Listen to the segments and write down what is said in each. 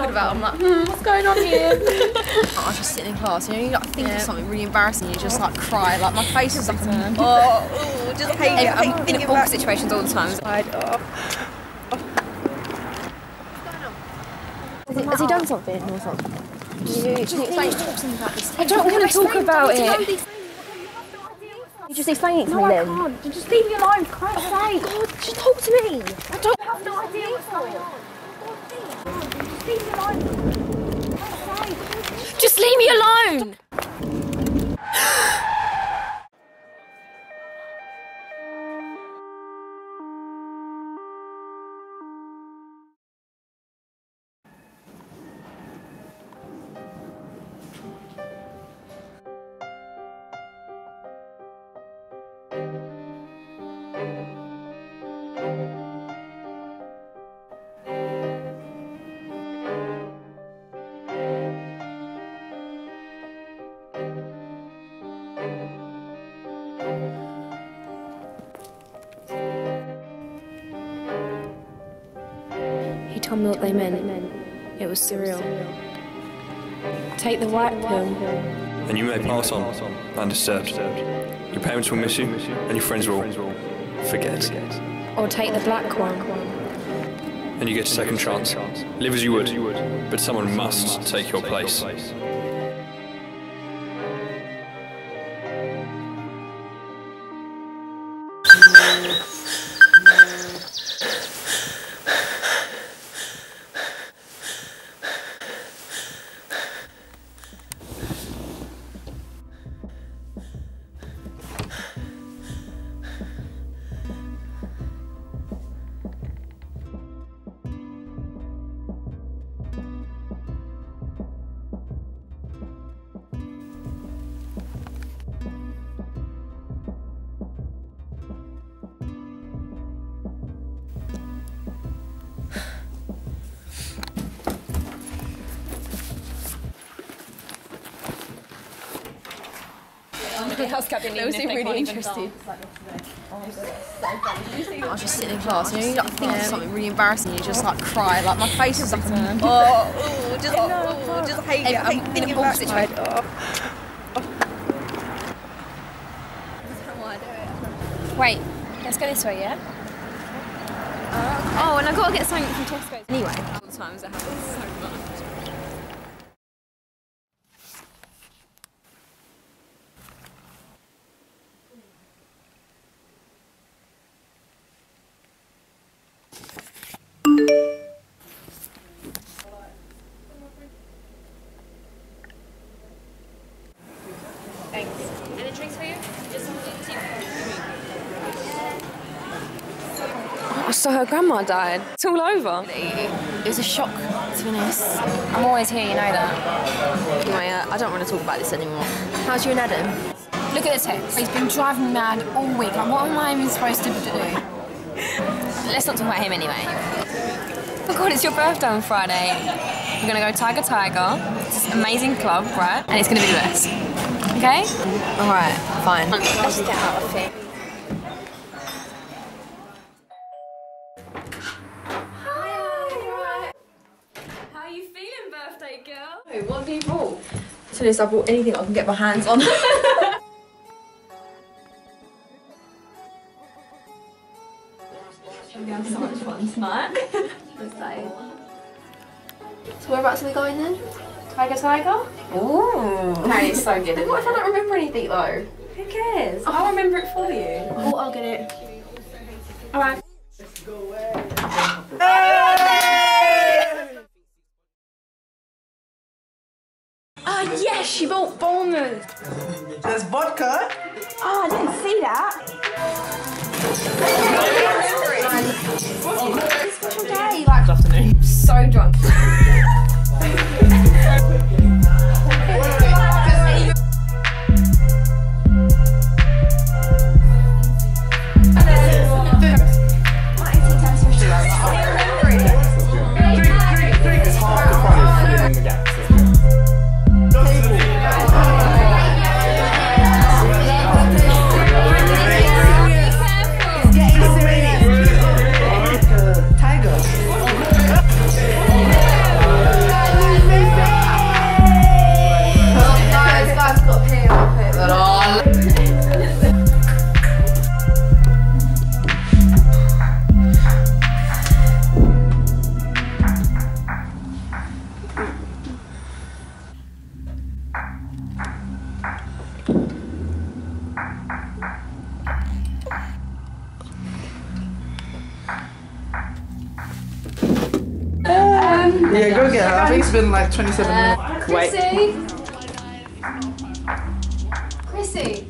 about. I'm like, hmm, what's going on here? I was just sitting in class, you know, you like think of something really embarrassing, you just like cry. Like my face is like, oh, oh, just hate, Yeah, hate I'm in thinking awkward about situations all the time. Has he, has he done something or something? Just explain something about this. I don't want to talk about I need to know it. these- You just explain it to No, me I then. can't. Just leave me alone, for Christ's sake. God, just talk to me. I don't have no idea what's going on. Just leave me alone. For Christ's sake. Just leave me alone. He told me what they meant. It was surreal. Take the white pill. and you may pass on undisturbed. Your parents will miss you, and your friends will forget. Or take the black one. And you get a second chance. Live as you would, but someone must take your place. They all seem really interested. I was just sitting in class, you know, you like think of something really embarrassing, you just like cry. Like my face is like, oh, oh, just, oh, just hate, Yeah, hate I'm thinking in about awkward situations. Wait, let's go this way, yeah? Oh, and I've gotta get something from Tesco. Anyway. All the times it happens so much. So her grandma died. It's all over. It was a shock, to be honest. I'm always here, you know that. Anyway, uh, I don't want to talk about this anymore. How's you and Adam? Look at the text. He's been driving me mad all week. Like, what am I even supposed to do? Let's not talk about him anyway. Oh god, it's your birthday on Friday. We're gonna go Tiger Tiger. It's an amazing club, right? And it's gonna be the best. Okay? Alright, fine. Let's get out of here. How are you feeling, birthday girl? What have you brought? To this, I brought anything I can get my hands on. so much fun tonight. So whereabouts are we going then? Tiger Tiger? Ooh. Harry's so good. What if I don't remember anything though? Who cares? Oh. I'll remember it for you. Oh, I'll get it. Alright. Ah! Yes, she bought Bournemouth. There's vodka. Oh, I didn't see that. Special day, like, good afternoon. So drunk. Um, yeah, go get her. I think it's been like 27 uh, minutes. Wait. Chrissy!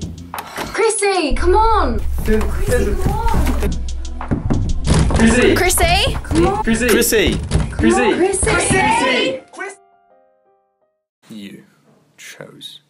Chrissy, come on! Chrissy, come on! Chrissy! Chrissy! Come on! Chrissy! Chrissy! Chrissy! Chrissy! Chrissy! You chose.